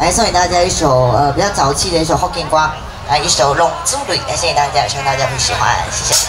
来送给大家一首呃比较早期的一首福建歌，来一首《龙珠女》，来谢谢大家，希望大家会喜欢，谢谢。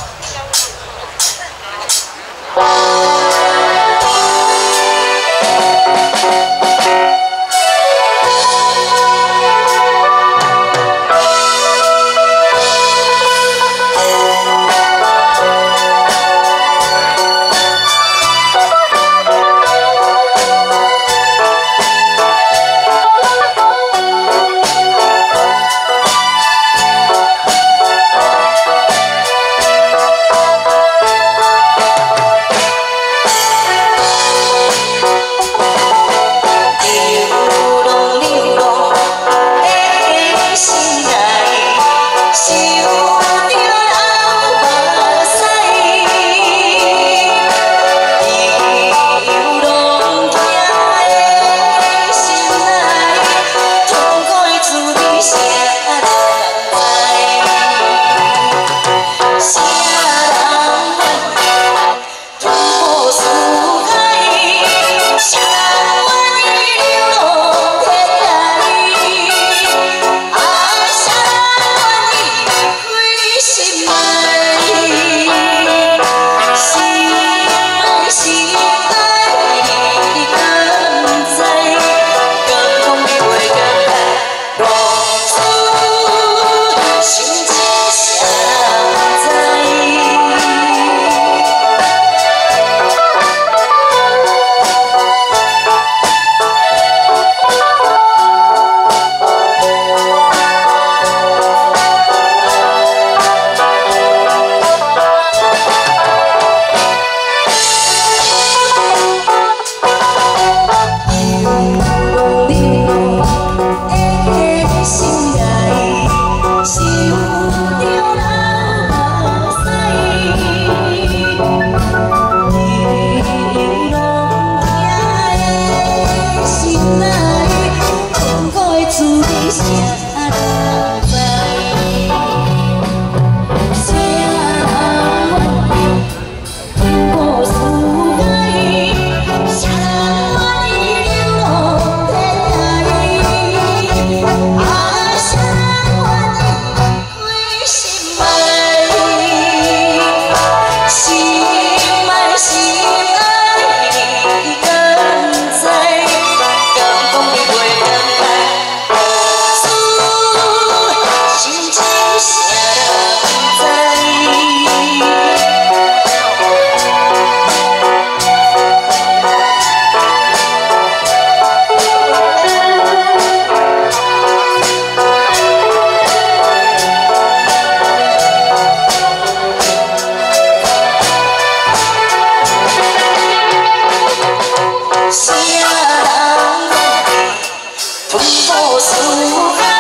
Sự